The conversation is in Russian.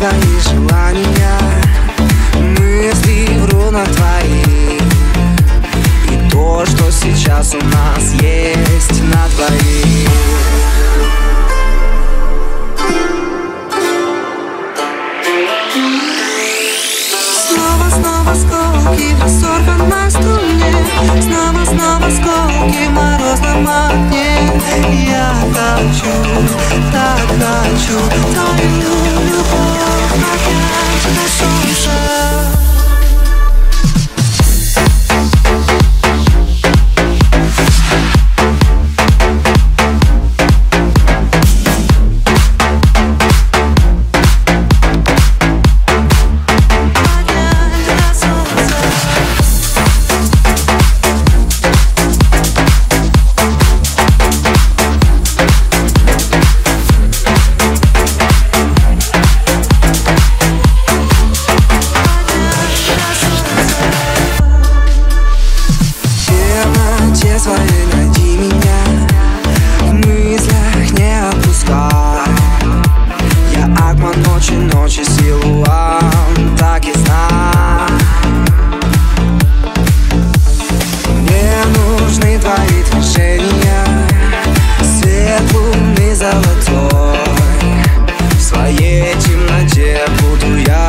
твои желания. Мысли вру на твои. И то, что сейчас у нас есть на двоих do ya?